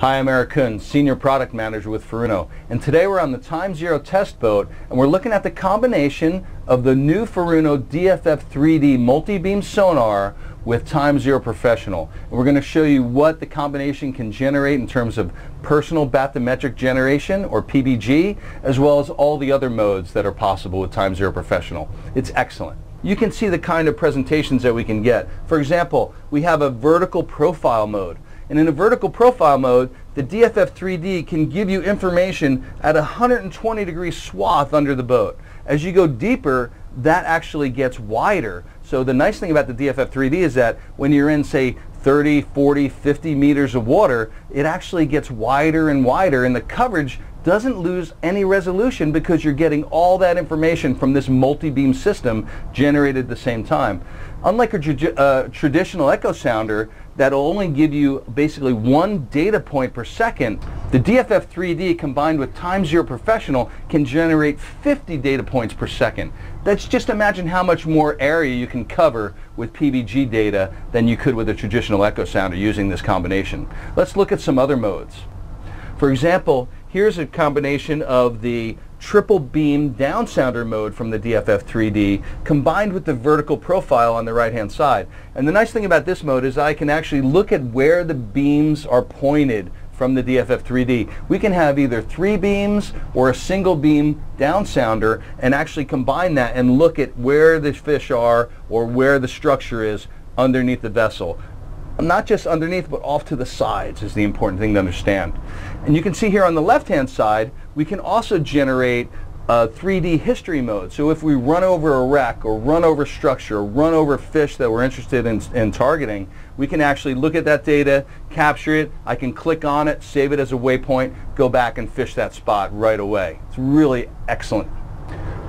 Hi, I'm Eric Kunz, Senior Product Manager with Furuno, and today we're on the Time Zero test boat and we're looking at the combination of the new Furuno DFF 3D multi-beam sonar with Time Zero Professional. And we're going to show you what the combination can generate in terms of personal bathymetric generation, or PBG, as well as all the other modes that are possible with Time Zero Professional. It's excellent you can see the kind of presentations that we can get. For example, we have a vertical profile mode. And in a vertical profile mode, the DFF 3D can give you information at a 120 degree swath under the boat. As you go deeper, that actually gets wider. So the nice thing about the DFF 3D is that when you're in, say, 30, 40, 50 meters of water, it actually gets wider and wider and the coverage doesn't lose any resolution because you're getting all that information from this multi-beam system generated at the same time. Unlike a uh, traditional echo sounder that'll only give you basically one data point per second, the DFF 3D combined with Time Zero Professional can generate 50 data points per second. That's just imagine how much more area you can cover with PBG data than you could with a traditional echo sounder using this combination. Let's look at some other modes. For example, here's a combination of the triple beam down sounder mode from the DFF 3D combined with the vertical profile on the right hand side. And the nice thing about this mode is I can actually look at where the beams are pointed from the DFF 3D. We can have either three beams or a single beam down sounder and actually combine that and look at where the fish are or where the structure is underneath the vessel not just underneath but off to the sides is the important thing to understand. And you can see here on the left hand side we can also generate uh, a 3D history mode. So if we run over a wreck or run over structure or run over fish that we're interested in, in targeting, we can actually look at that data, capture it, I can click on it, save it as a waypoint, go back and fish that spot right away. It's really excellent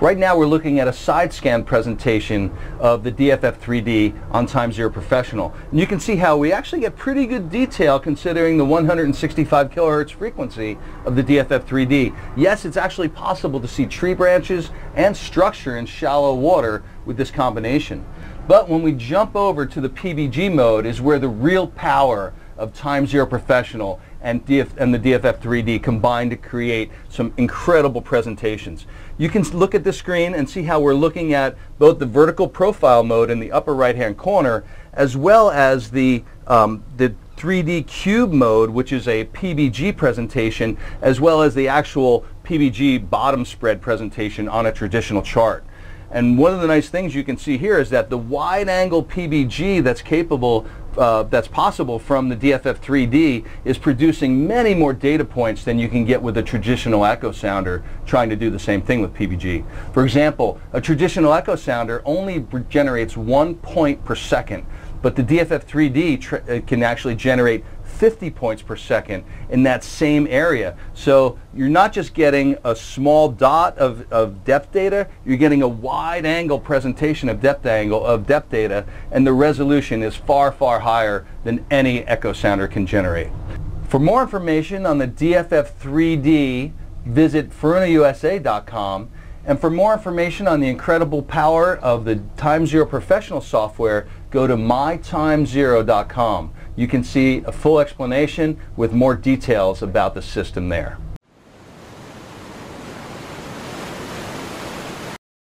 Right now we're looking at a side scan presentation of the DFF 3D on Time Zero Professional. And you can see how we actually get pretty good detail considering the 165 kilohertz frequency of the DFF 3D. Yes, it's actually possible to see tree branches and structure in shallow water with this combination. But when we jump over to the PBG mode is where the real power of Time Zero Professional and, DF, and the DFF 3D combined to create some incredible presentations. You can look at the screen and see how we're looking at both the vertical profile mode in the upper right hand corner as well as the, um, the 3D cube mode which is a PBG presentation as well as the actual PBG bottom spread presentation on a traditional chart. And one of the nice things you can see here is that the wide angle PBG that's capable, uh, that's possible from the DFF 3D is producing many more data points than you can get with a traditional echo sounder trying to do the same thing with PBG. For example, a traditional echo sounder only generates one point per second, but the DFF 3D uh, can actually generate 50 points per second in that same area. So you're not just getting a small dot of, of depth data, you're getting a wide angle presentation of depth angle of depth data and the resolution is far, far higher than any echo sounder can generate. For more information on the DFF 3D, visit FurunoUSA.com and for more information on the incredible power of the Time Zero Professional software, go to mytimezero.com. You can see a full explanation with more details about the system there.